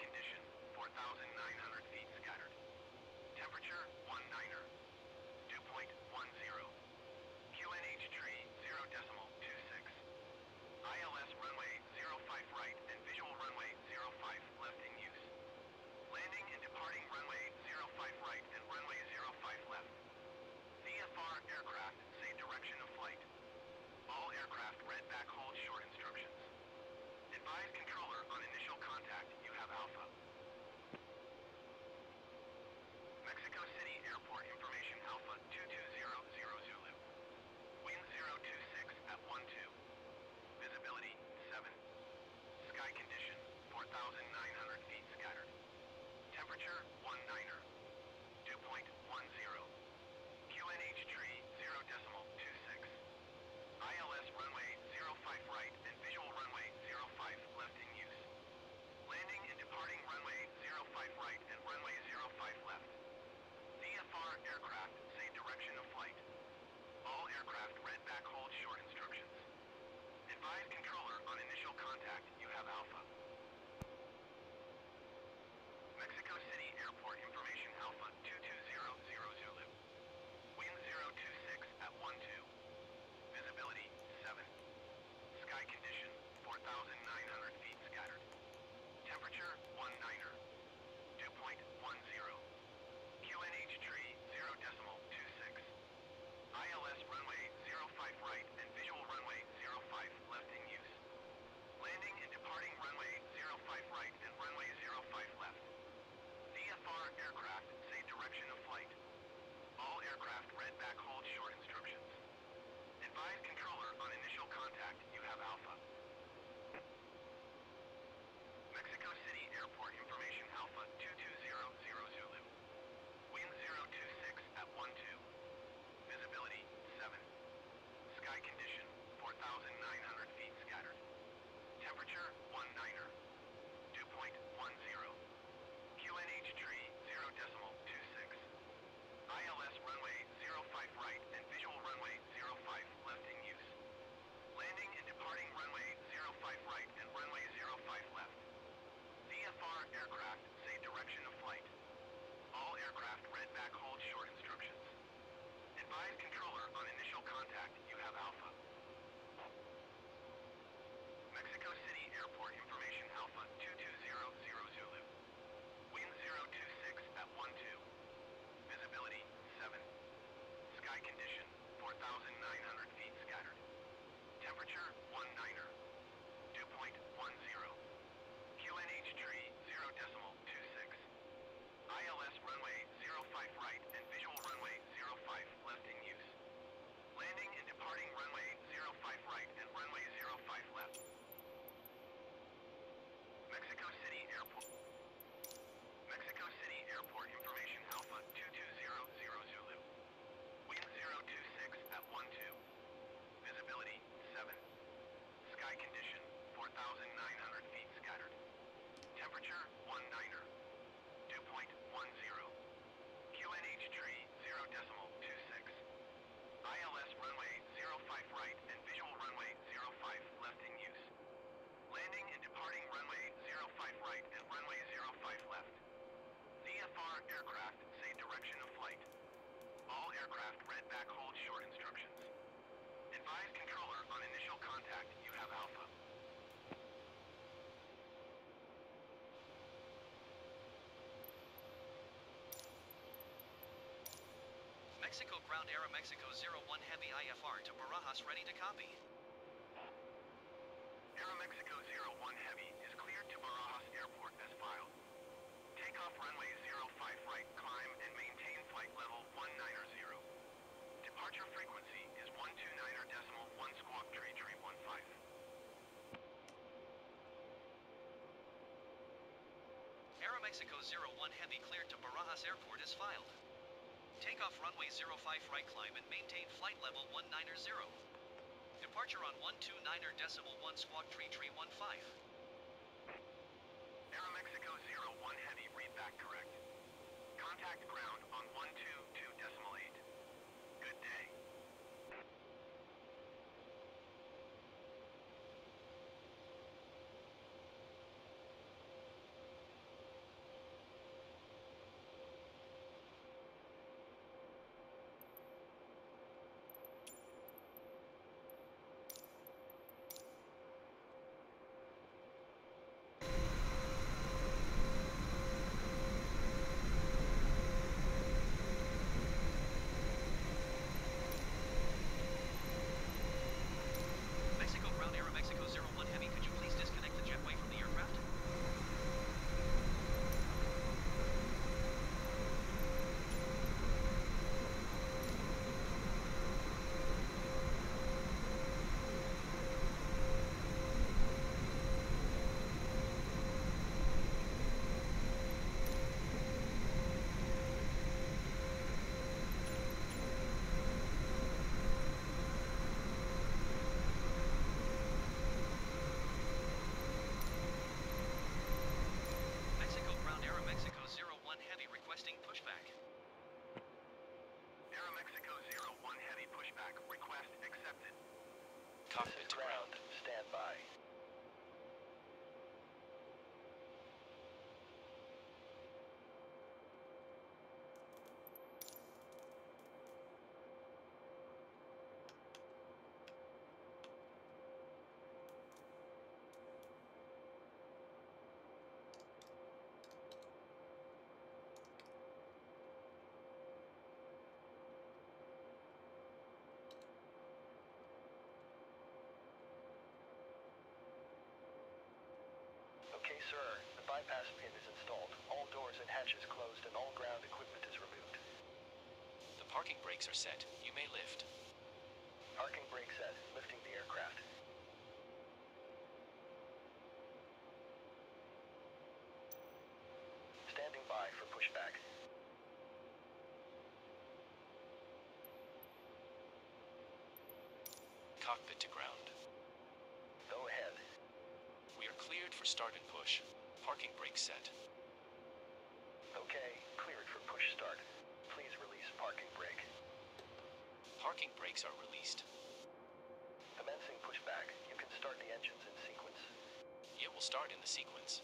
condition. on initial contact. Five sky condition, 4,900 feet scattered. Temperature, 1 niner. Dew point, 10. QNH tree, 0 decimal, 26. ILS runway, 05 right and visual runway, 05 left in use. Landing and departing runway, 05 right and runway, 05 left. VFR aircraft, say direction of flight. All aircraft read back hold short instructions. Advise controller on initial contact have Alpha. Mexico Ground Aeromexico 01 Heavy IFR to Barajas ready to copy. Aeromexico 01 Heavy is cleared to Barajas Airport as filed. Takeoff runway Aeromexico 01 Heavy cleared to Barajas Airport is filed. Takeoff runway 05 right climb and maintain flight level 190. Departure on 129er decimal 1 squawk 3315. Aeromexico 01 Heavy, read back correct. Contact ground. Bypass pin is installed. All doors and hatches closed and all ground equipment is removed. The parking brakes are set. You may lift. Parking brake set. Lifting the aircraft. Standing by for pushback. Cockpit to ground. Go ahead. We are cleared for start and push. Parking brakes set. Okay, cleared for push start. Please release parking brake. Parking brakes are released. Commencing pushback. You can start the engines in sequence. It will start in the sequence.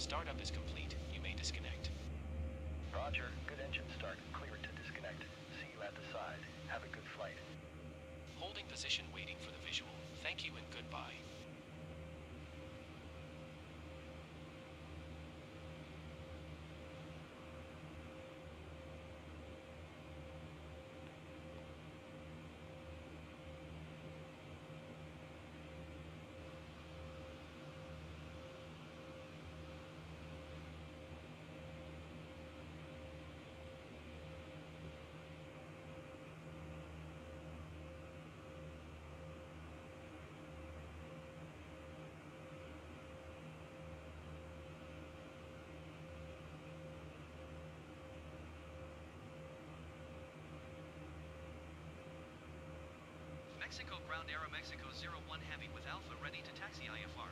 Startup is complete. You may disconnect. Roger. Good engine start. Clear to disconnect. See you at the side. Have a good flight. Holding position waiting for the visual. Thank you and goodbye. Mexico ground Aeromexico 01 Heavy with Alpha ready to taxi IFR.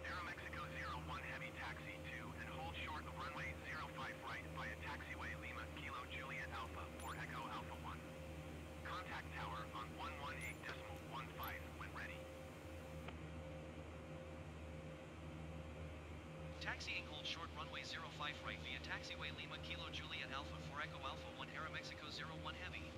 Aeromexico 01 Heavy Taxi 2 and hold short of runway 05 right via taxiway Lima Kilo Juliet Alpha for Echo Alpha 1. Contact tower on 118.15 when ready. Taxiing hold short runway 05 right via taxiway Lima Kilo Juliet Alpha 4 Echo Alpha 1 Aeromexico 01 Heavy.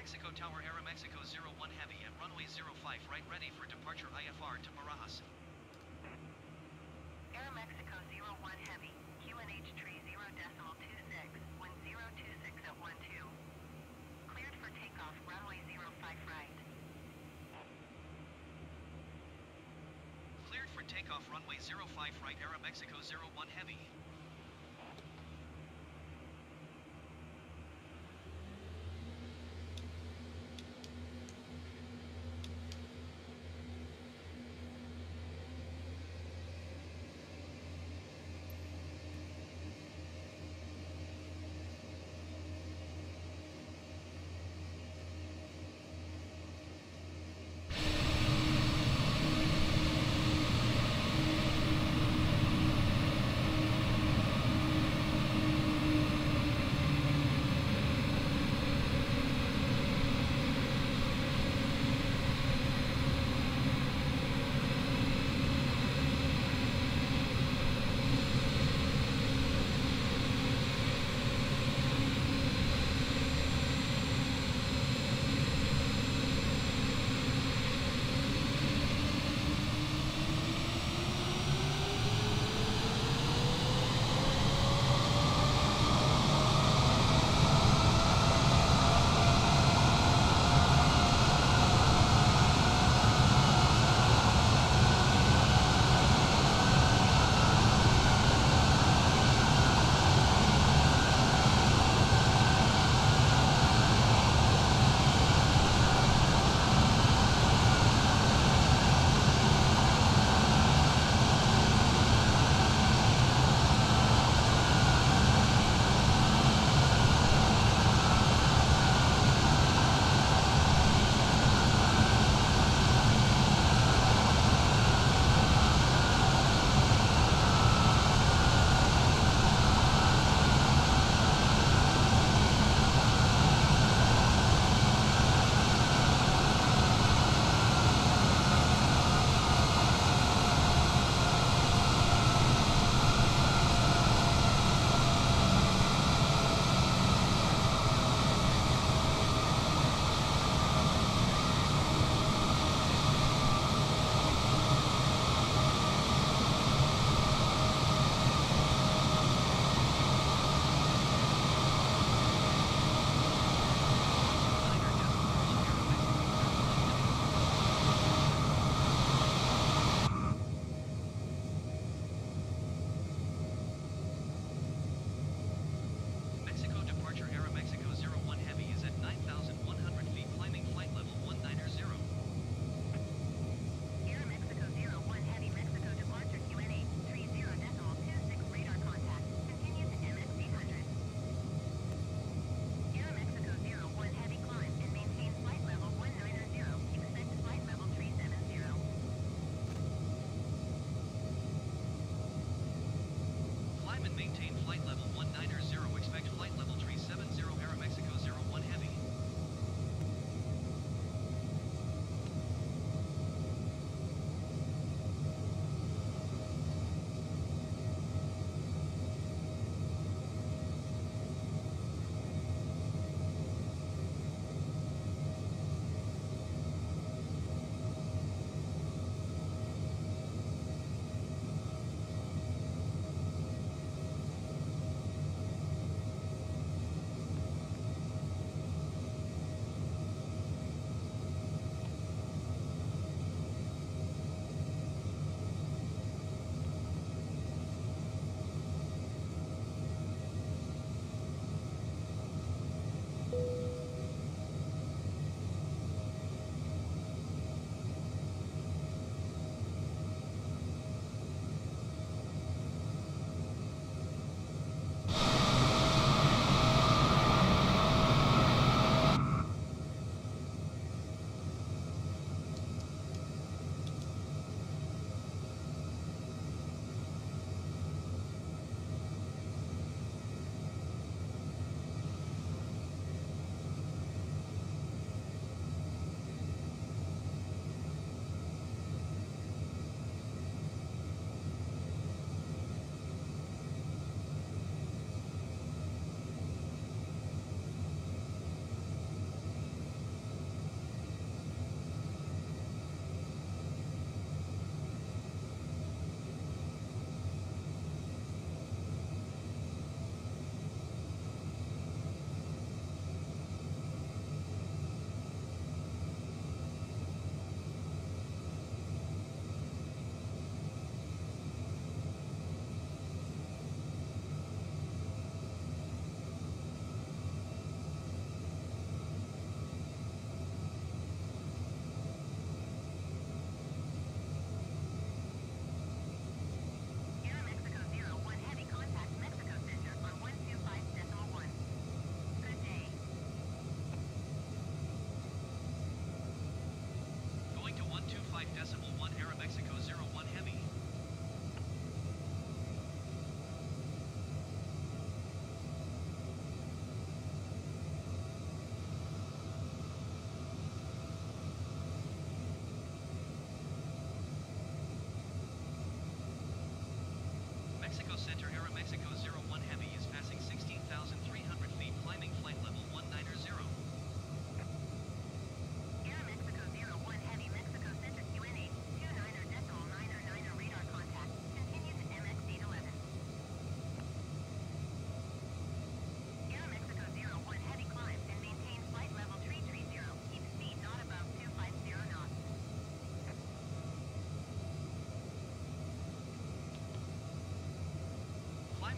Mexico Tower Aeromexico 01 Heavy at runway 05 right ready for departure IFR to Barajas. Aeromexico 01 Heavy, QNH tree 0 decimal 26, wind 026 at 12. Cleared for takeoff, runway 05 right. Cleared for takeoff runway 05 right Aeromexico 01 Heavy.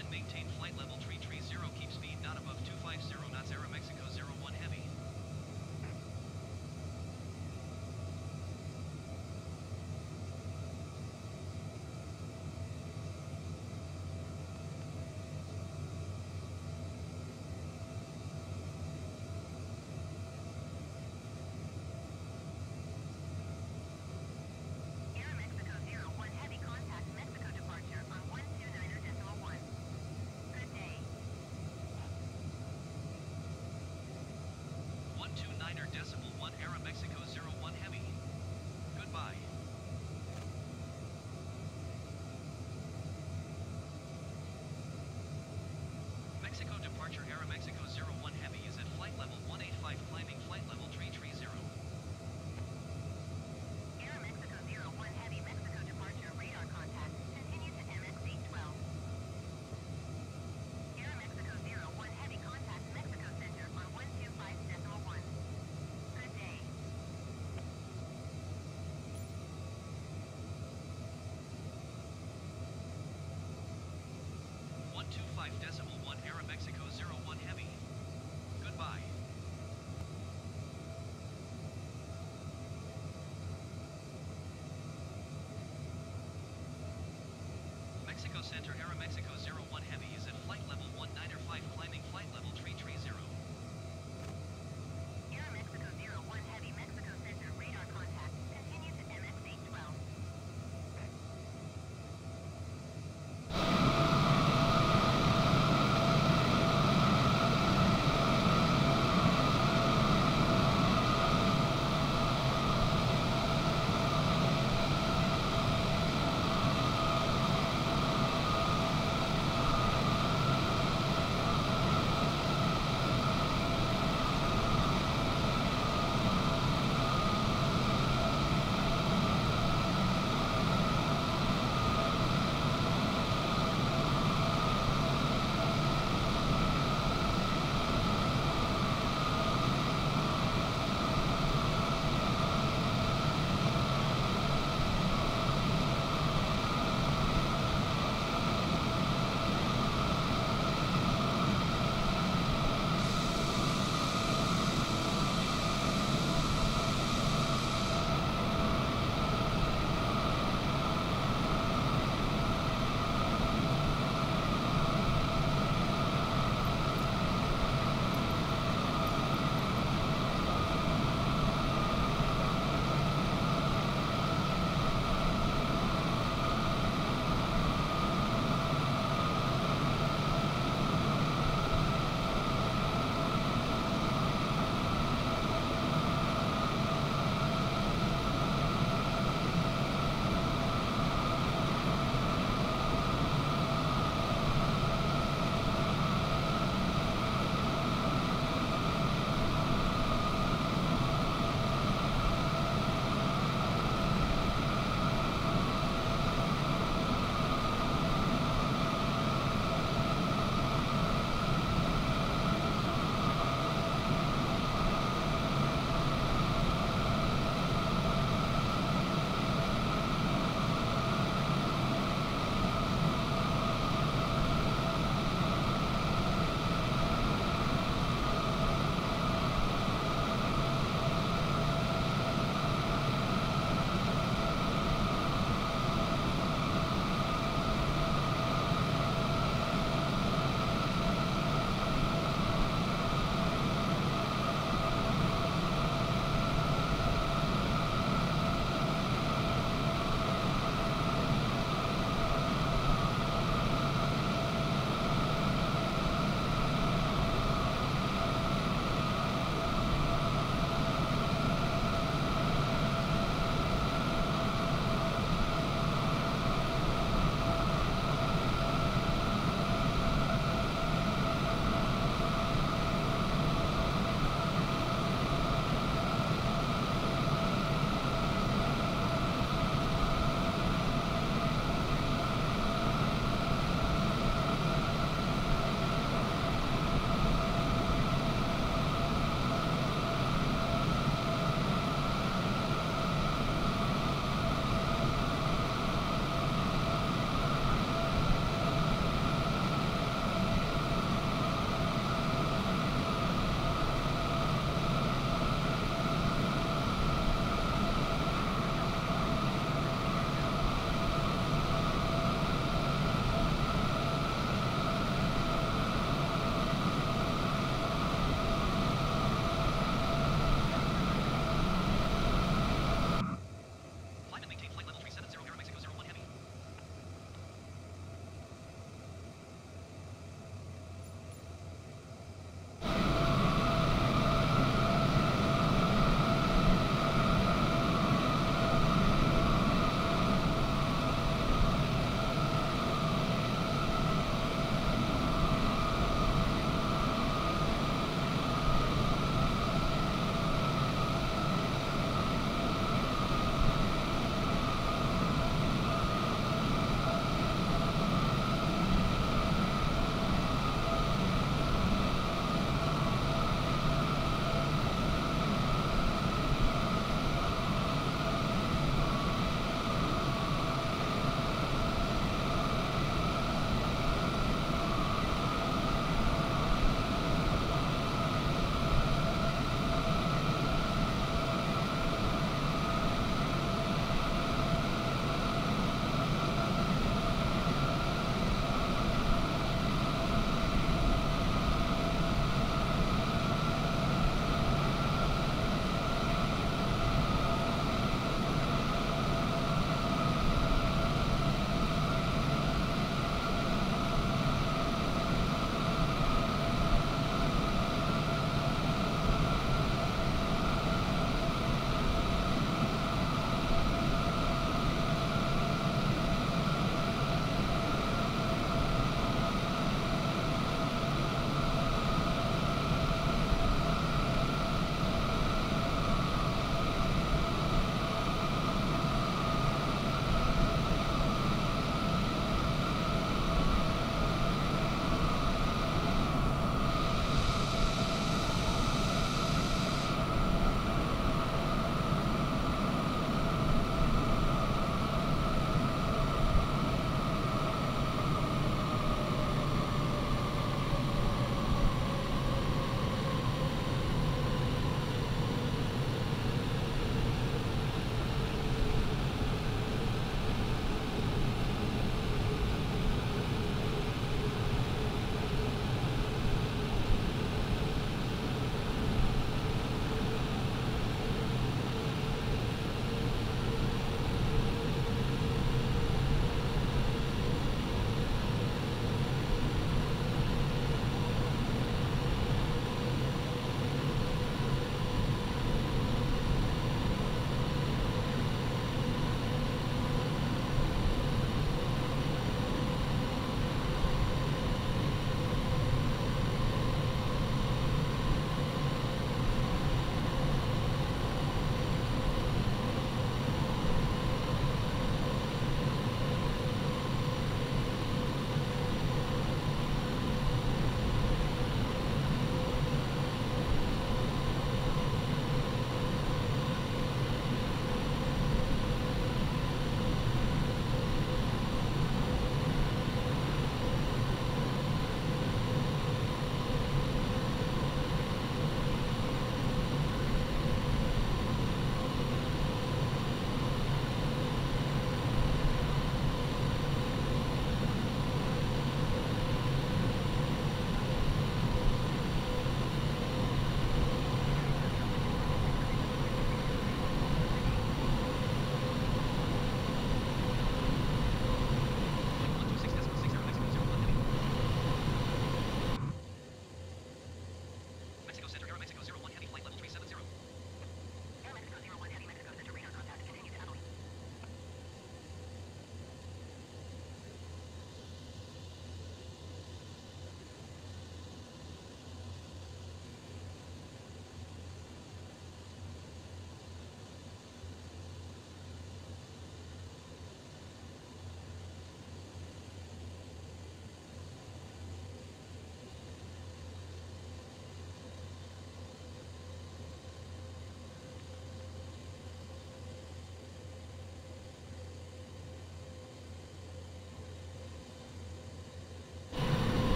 And maintain flight level 330. Keep speed not above 250 knots. Aeromexico 01 Heavy. Aeromexico 01 Heavy contact Mexico departure on 129er decimal 1. Good day. 129er decimal 1 Aeromexico 01 Heavy. Goodbye. Mexico departure Aeromexico 01 Heavy is at flight level 185 climbing flight level 330. Aeromexico 01 Heavy Mexico departure radar contact. Continue to MX 812. Aeromexico 01 Heavy contact Mexico Center on 125 decimal 1. Good day. One two five decimal Mexico 01 Heavy. Goodbye. Mexico Center, Aeromexico 01.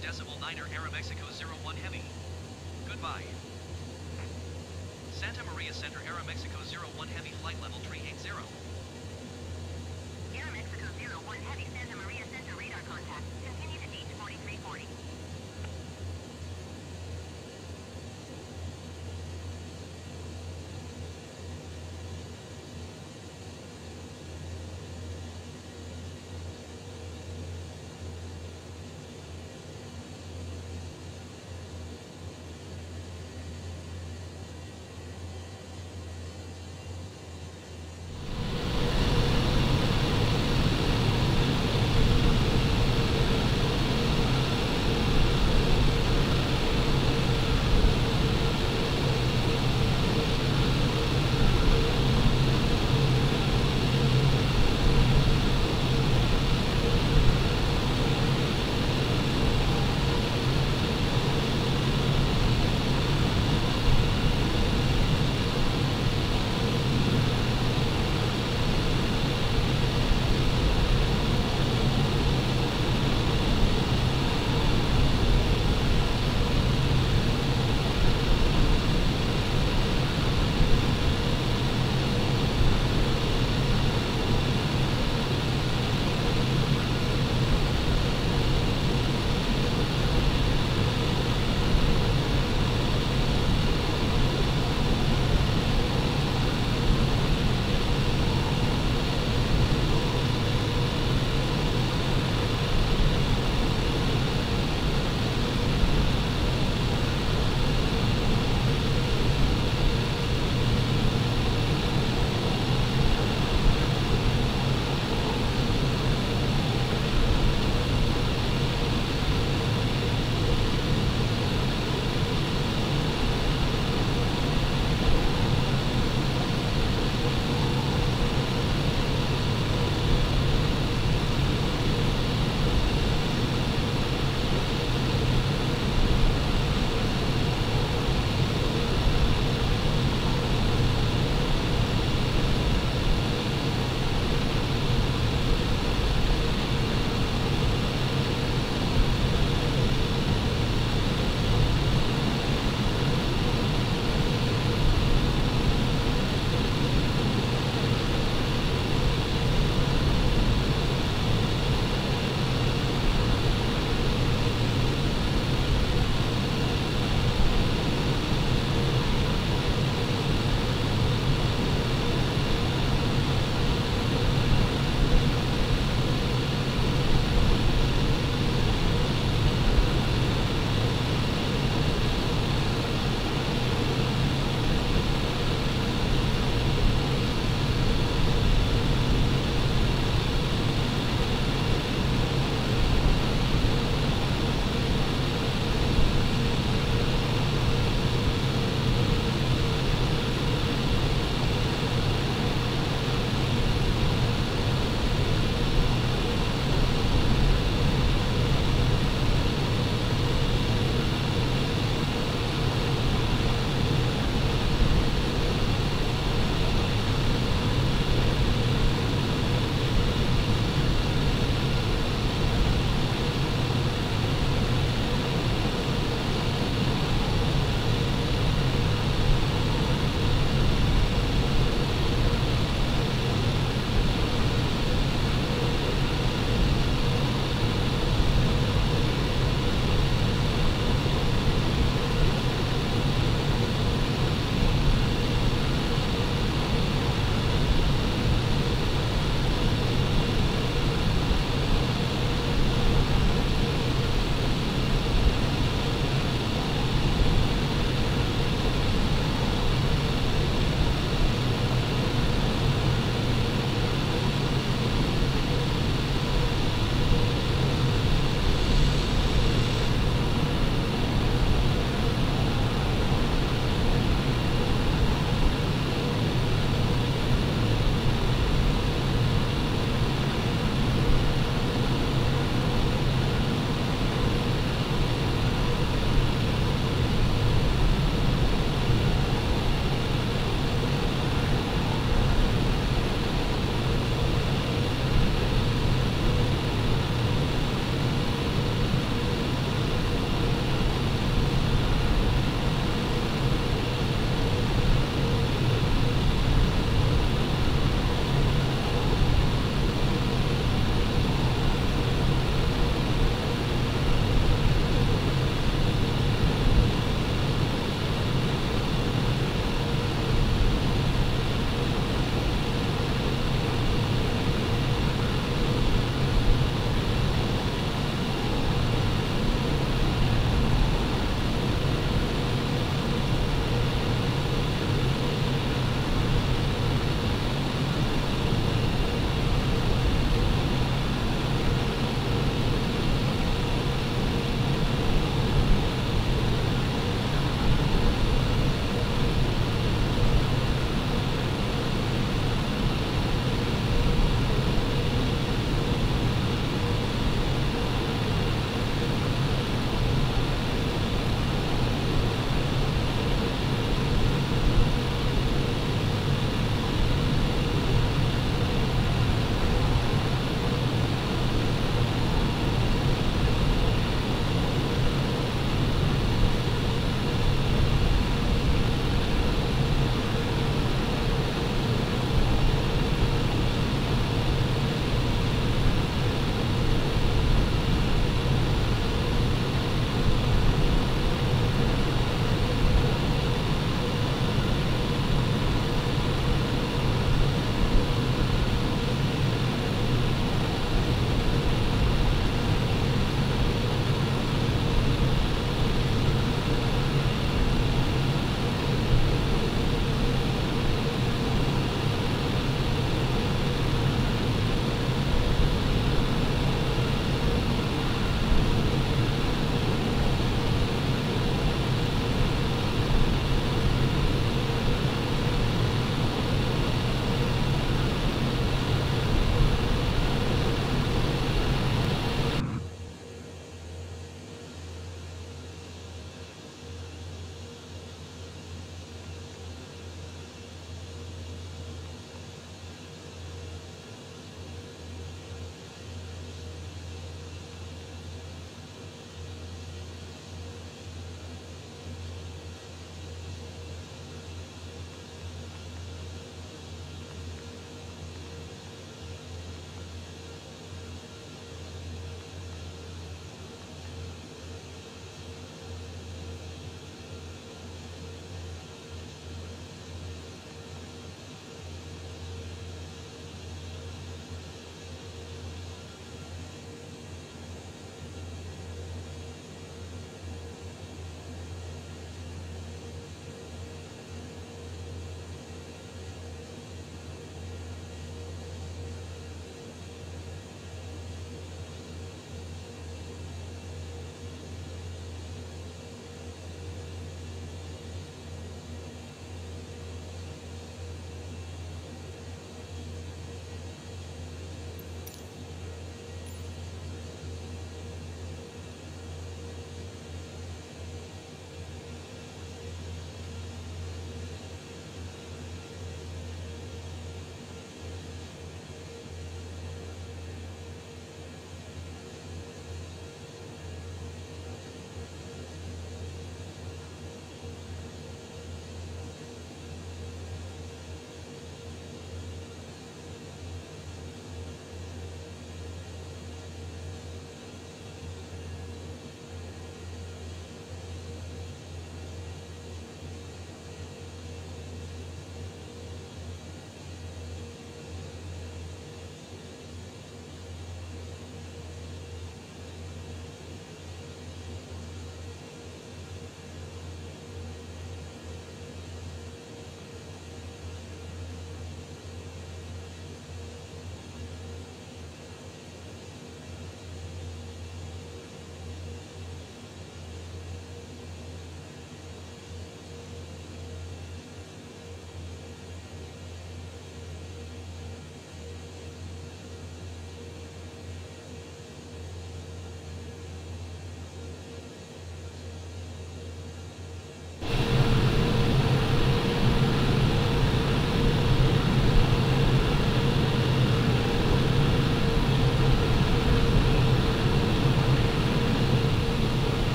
Decimal niner Aeromexico 01 Heavy. Goodbye.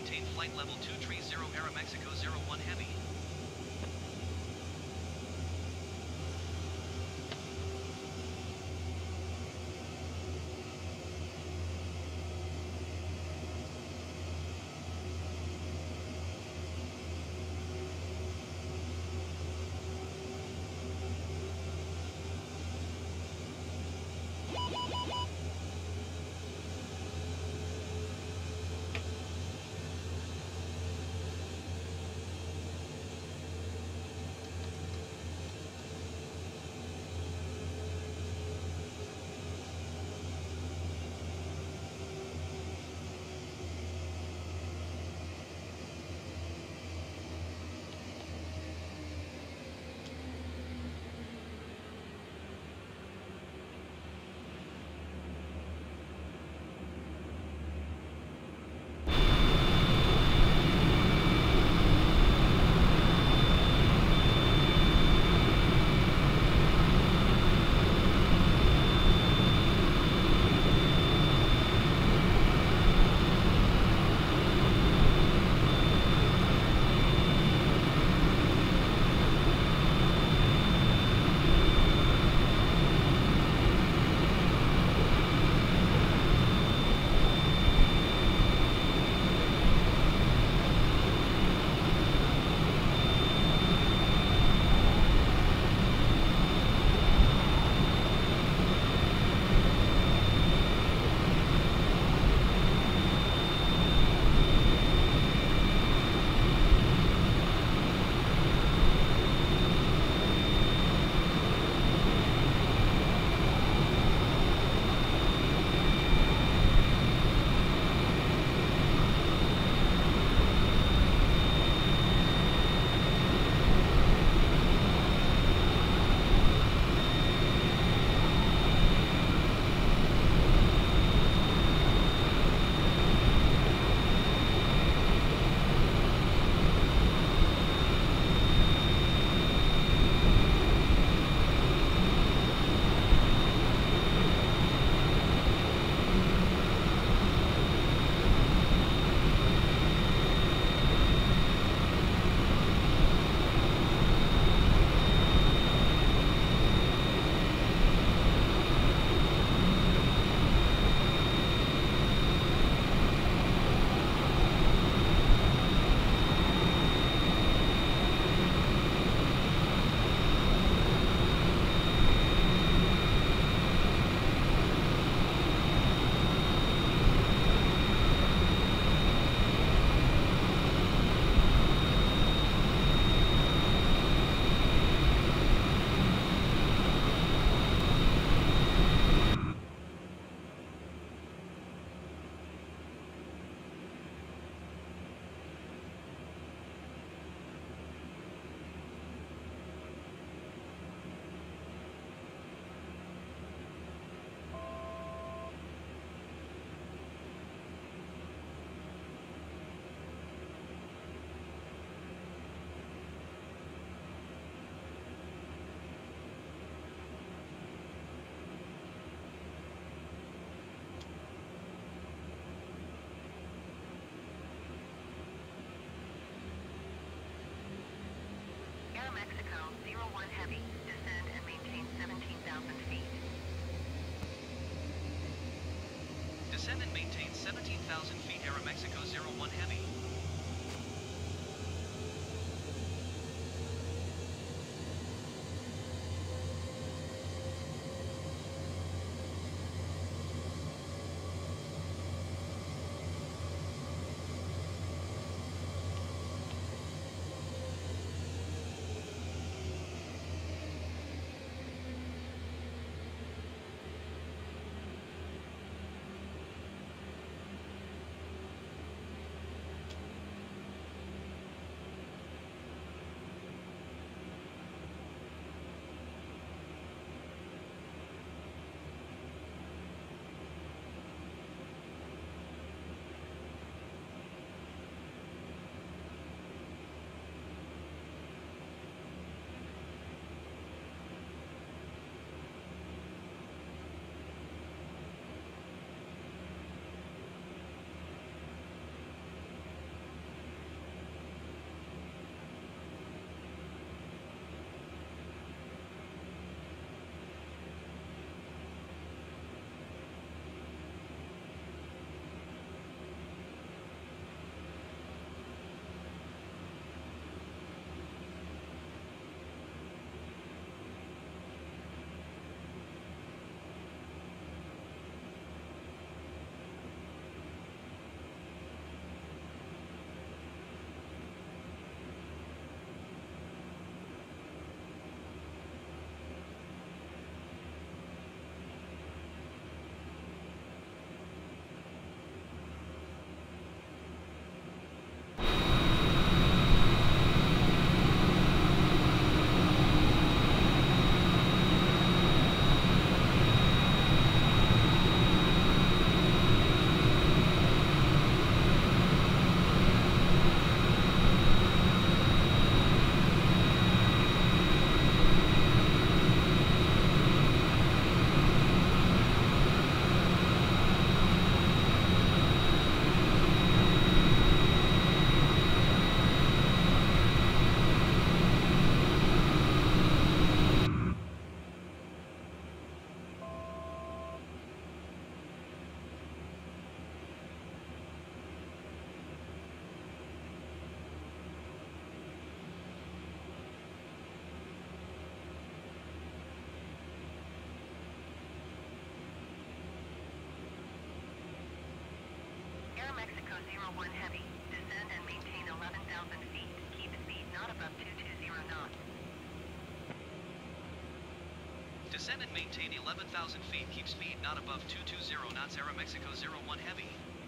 Maintain flight level 230 Aeromexico. and maintain 17,000 feet Aeromexico 01 Hamilton. Descend and maintain 11,000 feet. Keep speed not above 220 knots. Aeromexico 01 Heavy.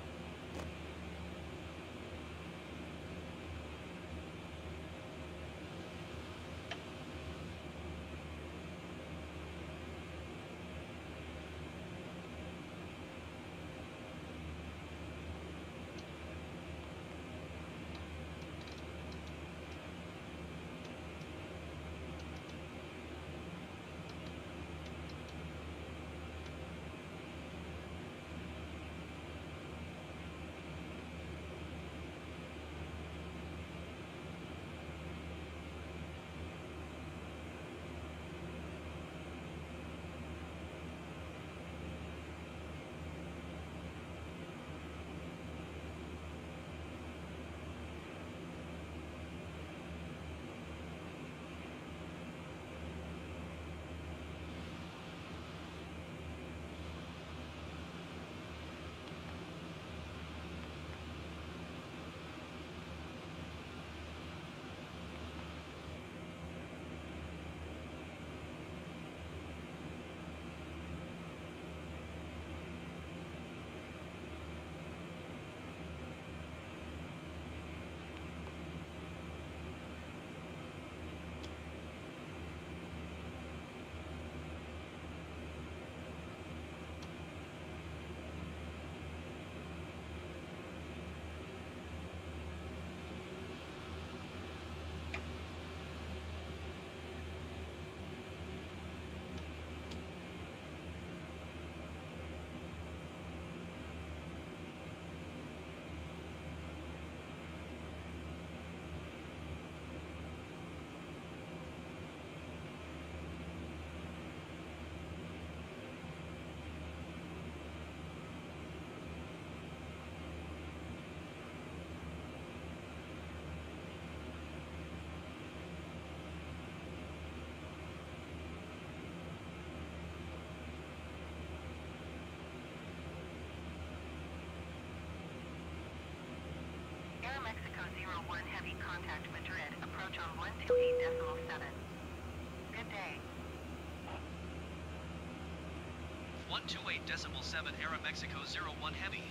128.7 Aeromexico 01 Heavy.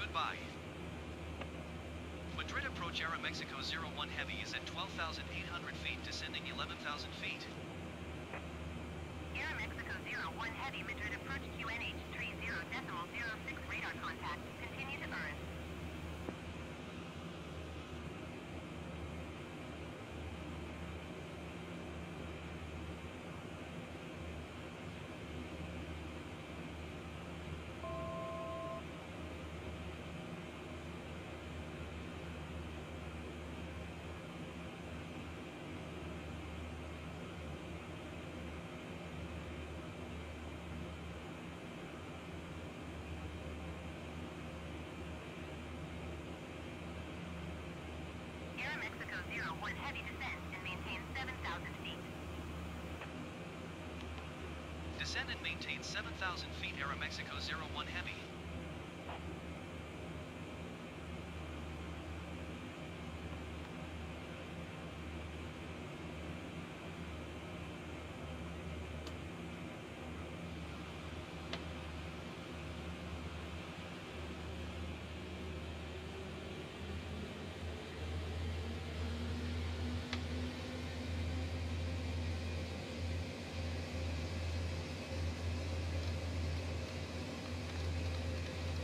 Goodbye. Madrid approach Aeromexico 01 Heavy is at 12,800 feet, descending 11,000 feet. 01 Heavy descends and maintains 7,000 feet. Descend and maintain 7,000 feet Aeromexico 01 Heavy.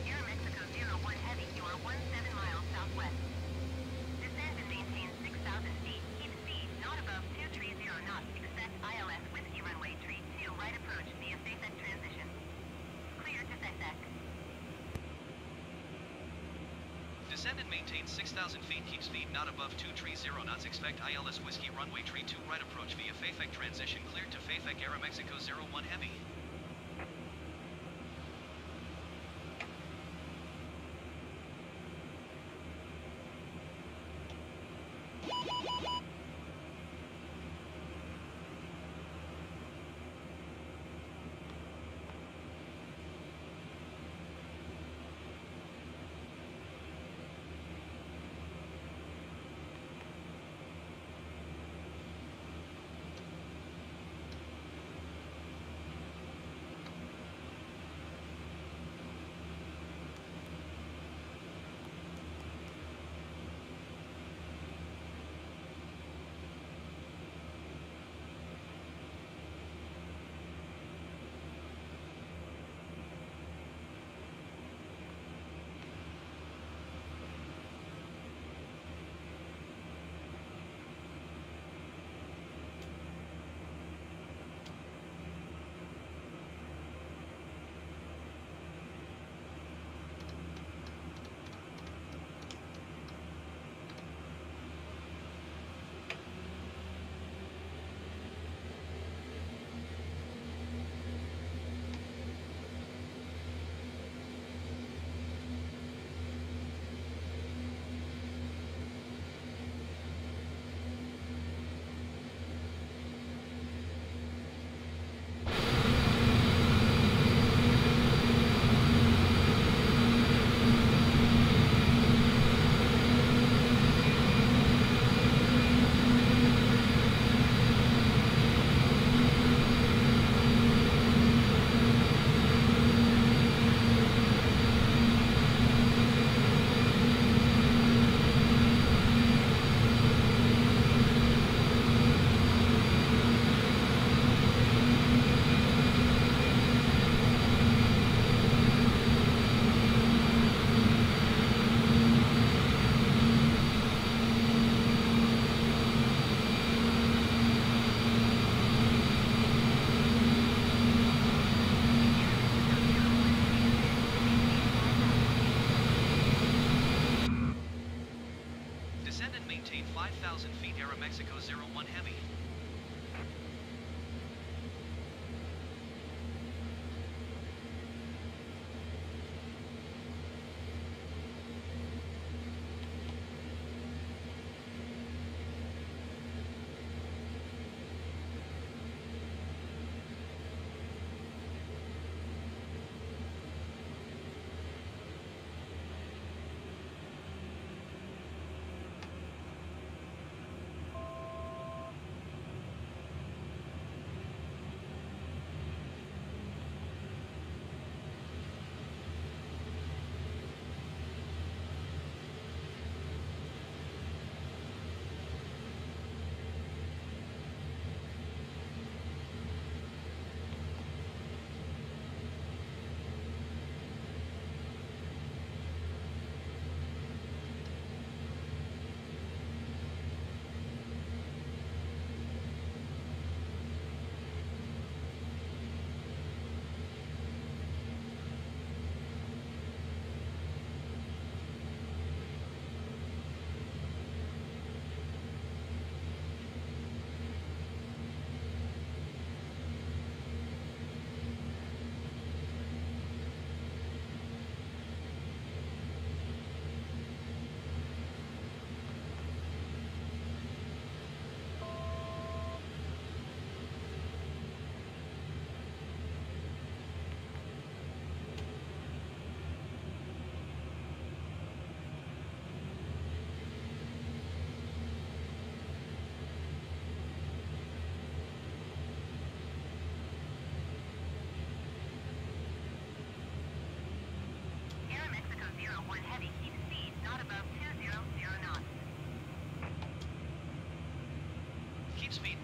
Aeromexico 01 Heavy, you are 17 miles southwest. Descend and maintain 6,000 feet. Keep speed not above 230 knots. Expect ILS Whiskey Runway Tree 2 right approach via SafeX transition. Clear to SafeX. Descend and maintain 6,000 feet. Keep speed not above 230 knots. Expect ILS Whiskey Runway Tree 2 right approach via Fafek transition. Cleared to Fafek Aeromexico 01 Heavy.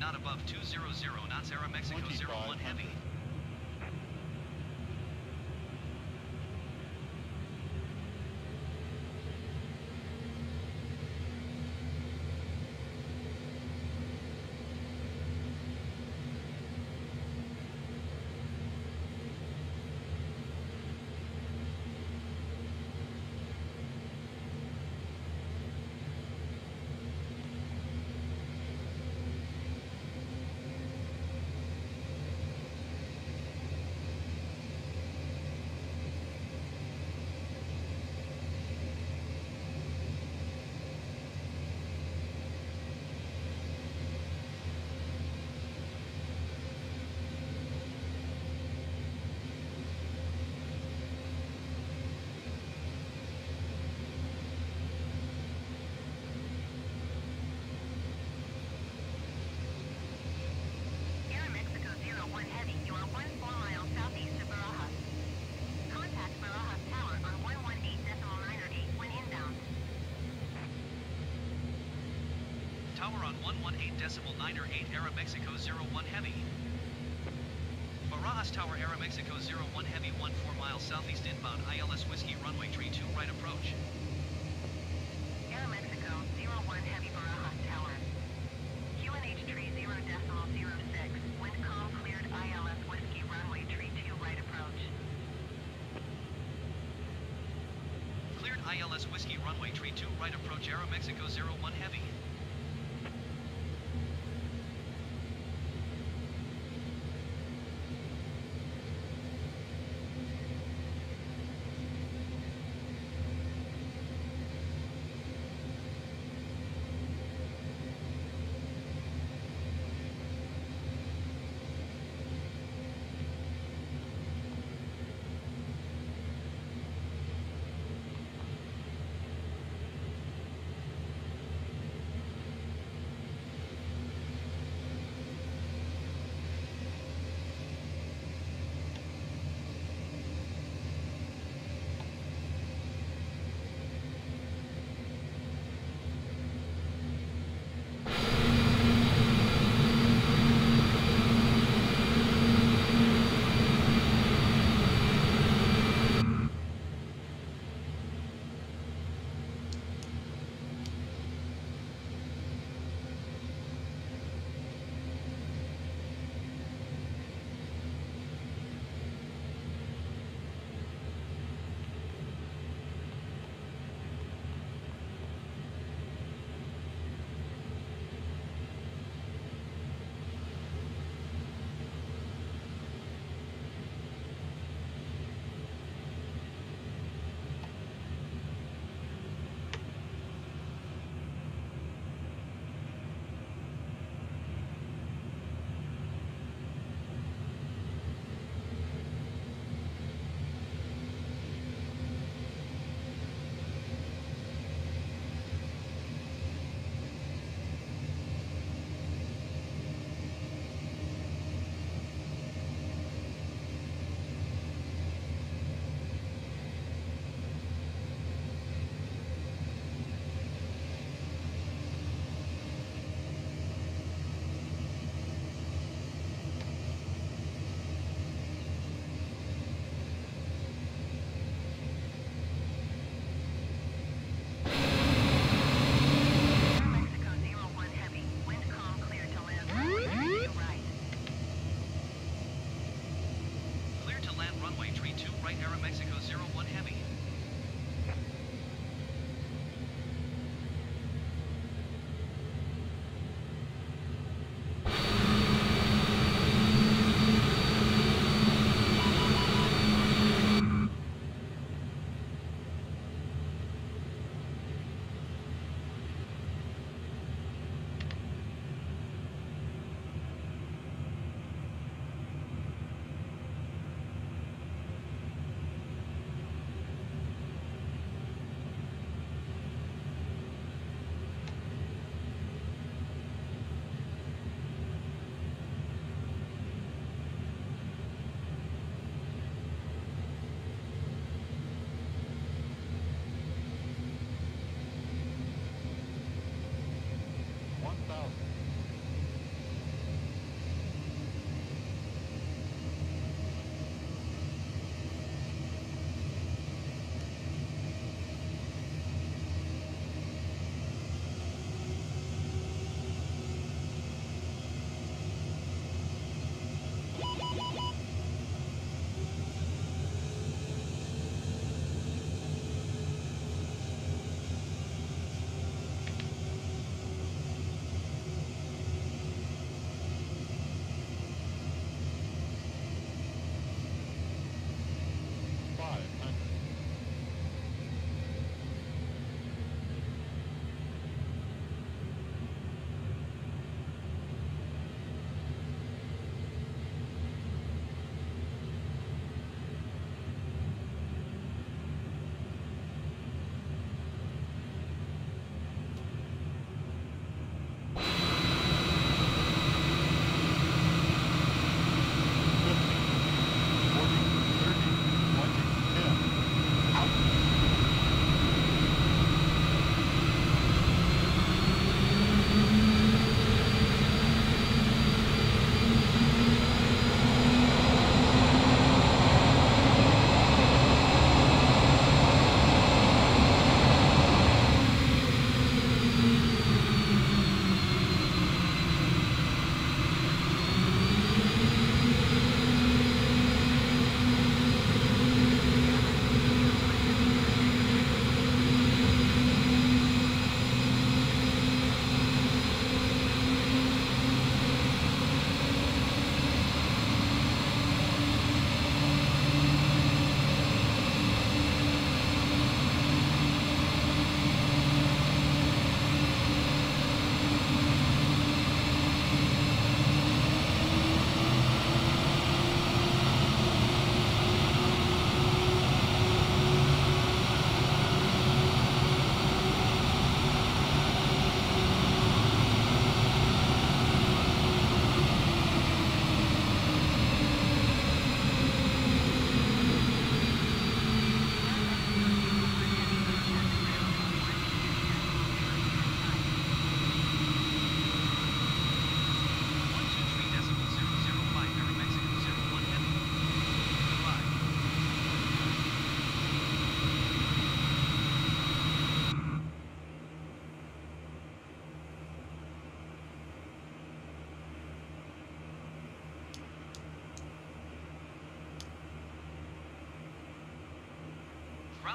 Not above 200 knots Aeromexico 01 Heavy. 118.908 Aeromexico 01 Heavy. Barajas Tower Aeromexico 01 Heavy 14 miles southeast inbound ILS Whiskey runway 32 right approach. Aeromexico 01 Heavy Barajas Tower. QNH tree 0 decimal 06. Wind calm cleared ILS Whiskey runway 32 right approach. Cleared ILS Whiskey runway 32 right approach Aeromexico 01 Heavy.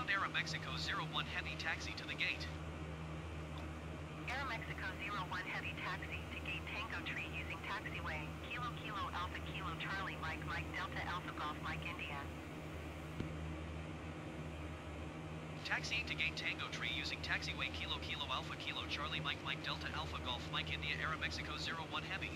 Aeromexico 01 Heavy taxi to the gate. Aeromexico 01 Heavy taxi to gate Tango Tree using taxiway Kilo Kilo Alpha Kilo Charlie Mike Mike Delta Alpha Golf Mike India. Taxiing to gate Tango Tree using taxiway Kilo Kilo Alpha Kilo Charlie Mike Mike Delta Alpha Golf Mike India Aeromexico 01 Heavy.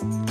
Música